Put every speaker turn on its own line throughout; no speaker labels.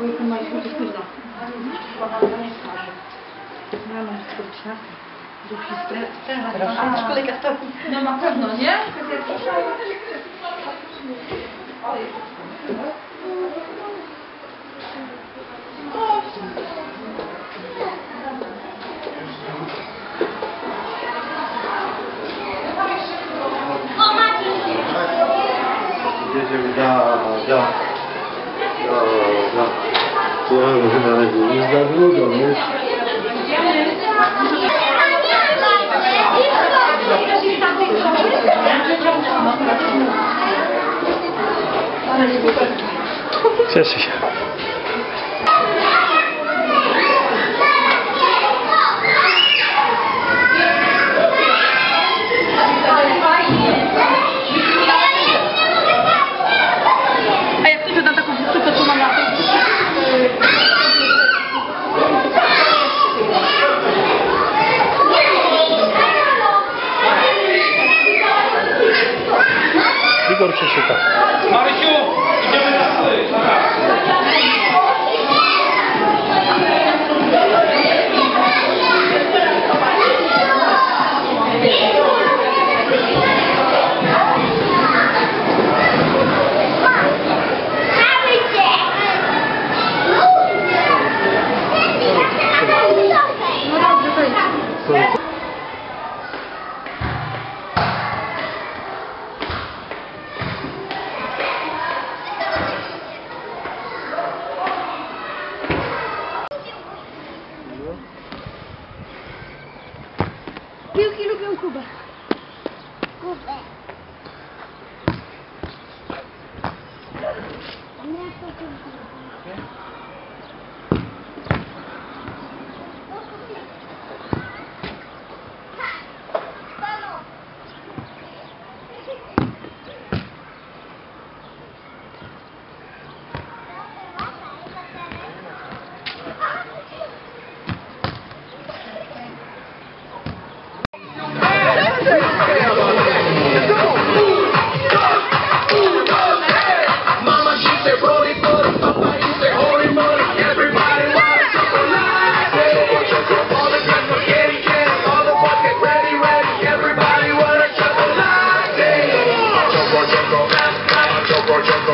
Ой, мой, будет вкусно. Mama, kurczaka. Duch jest teraz. Troszeczkę lekarz.
No na pewno, nie? 老妈，你你
这是要要要要？第二个是啥？你你咋知道呢？
谢谢。
Ele não ganhou Cuba. Cuba. É Cuba.
Roger.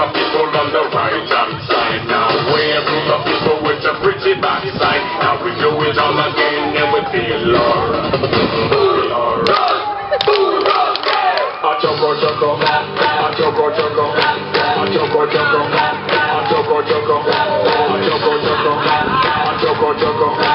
the people on the right hand side. Now we're the people with a pretty backside. Now we do it all again and we feel alright. Alright. Choco, choco, choco, choco, choco, choco,
choco, choco, choco, choco, choco.